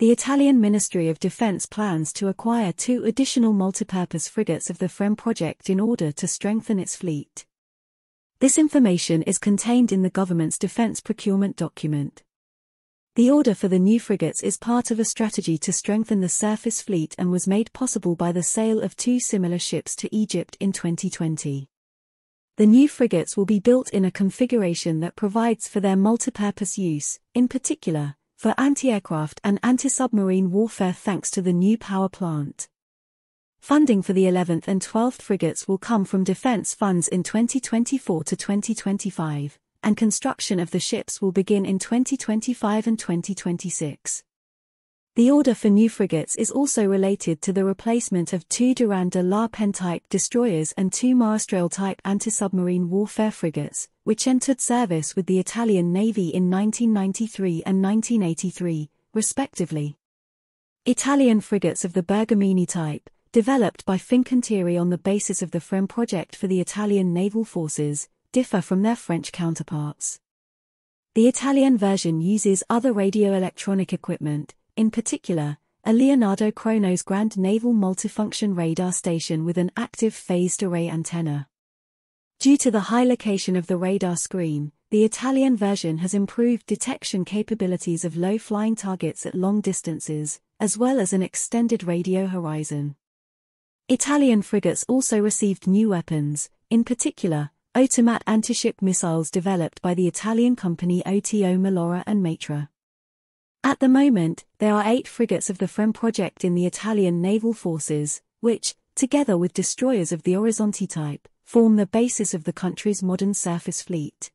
The Italian Ministry of Defense plans to acquire two additional multipurpose frigates of the FREMM project in order to strengthen its fleet. This information is contained in the government's defense procurement document. The order for the new frigates is part of a strategy to strengthen the surface fleet and was made possible by the sale of two similar ships to Egypt in 2020. The new frigates will be built in a configuration that provides for their multipurpose use, in particular, for anti-aircraft and anti-submarine warfare thanks to the new power plant. Funding for the 11th and 12th frigates will come from defense funds in 2024 to 2025, and construction of the ships will begin in 2025 and 2026. The order for new frigates is also related to the replacement of two Durand de la Penne-type destroyers and two Maestrale-type anti-submarine warfare frigates, which entered service with the Italian Navy in 1993 and 1983, respectively. Italian frigates of the Bergamini type, developed by Fincantieri on the basis of the FREMM project for the Italian naval forces, differ from their French counterparts. The Italian version uses other radioelectronic equipment, in particular, a Leonardo Kronos Grand Naval Multifunction Radar Station with an active phased array antenna. Due to the high location of the radar screen, the Italian version has improved detection capabilities of low-flying targets at long distances, as well as an extended radio horizon. Italian frigates also received new weapons, in particular, Otomat anti-ship missiles developed by the Italian company OTO Melara and Matra. At the moment, there are eight frigates of the FREMM project in the Italian naval forces, which, together with destroyers of the Orizzonte type, form the basis of the country's modern surface fleet.